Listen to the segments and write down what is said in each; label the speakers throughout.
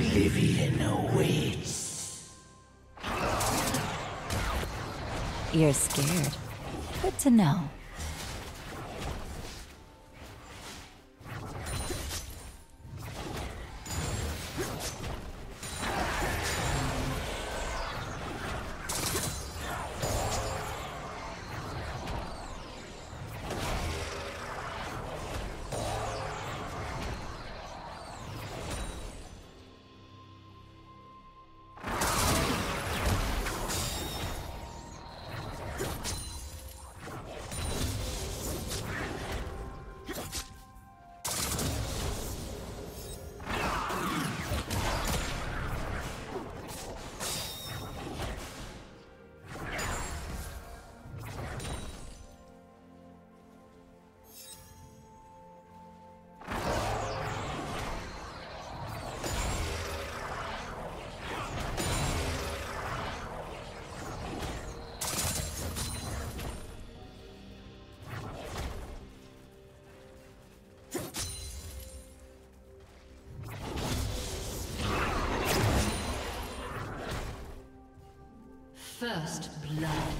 Speaker 1: Oblivion awaits.
Speaker 2: You're scared. Good to know.
Speaker 3: Blood.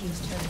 Speaker 2: Team's turret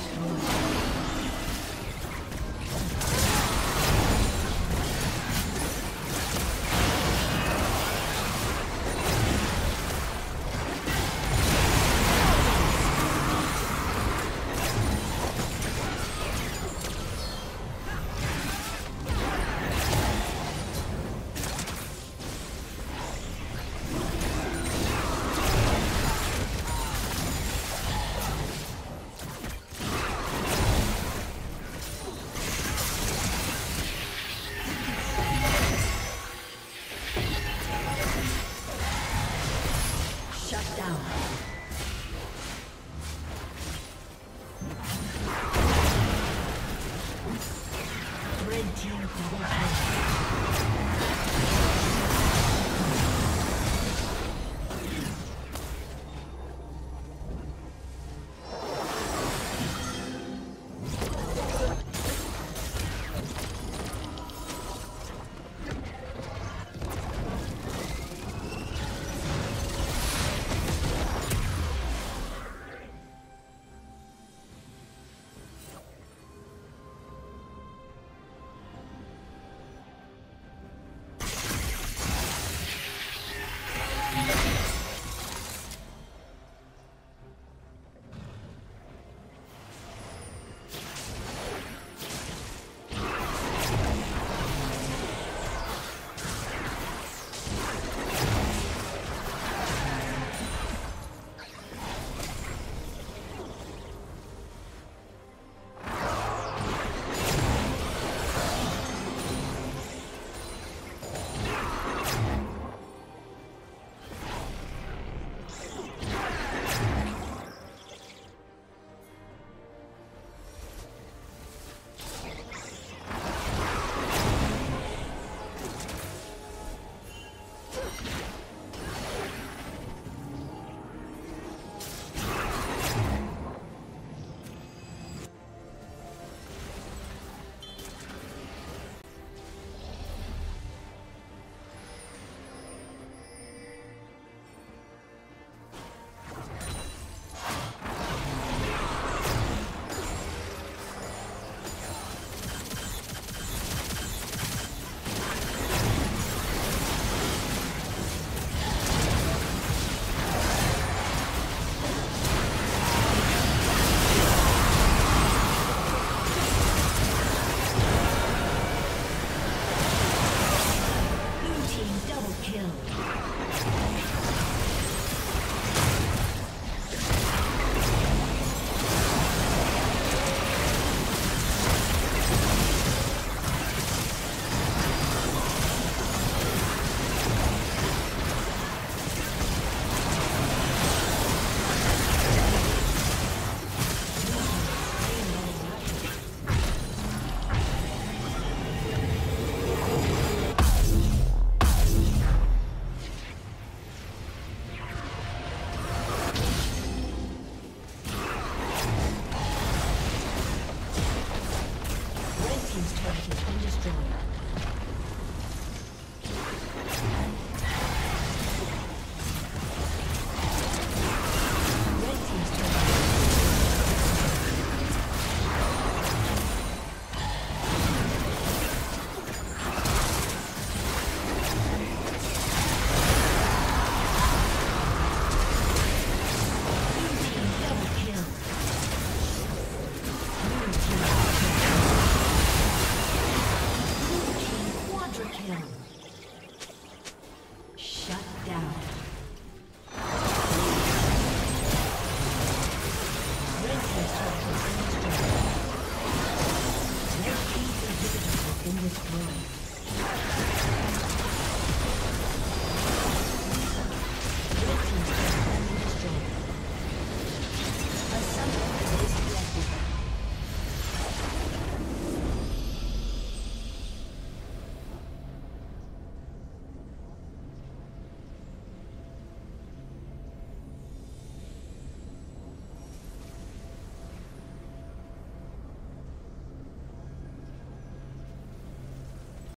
Speaker 2: Shut team double kill.